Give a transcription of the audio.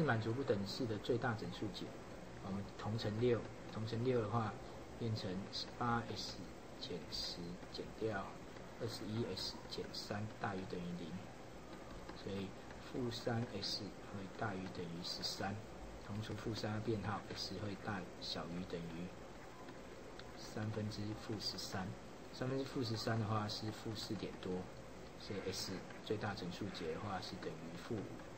是满足不等式的最大整数解。我们同乘六，同乘六的话，变成十八 s 减十减掉二十一 s 减三大于等于零，所以负三 s 会大于等于十三。同除负三的变号，s 会大小于等于三分之负十三。三分之负十三的话是负四点多，所以 s 最大整数解的话是等于负五。